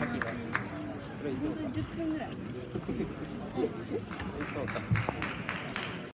先が。それいつも。本当に10分ぐらい。そうか。